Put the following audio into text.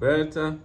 better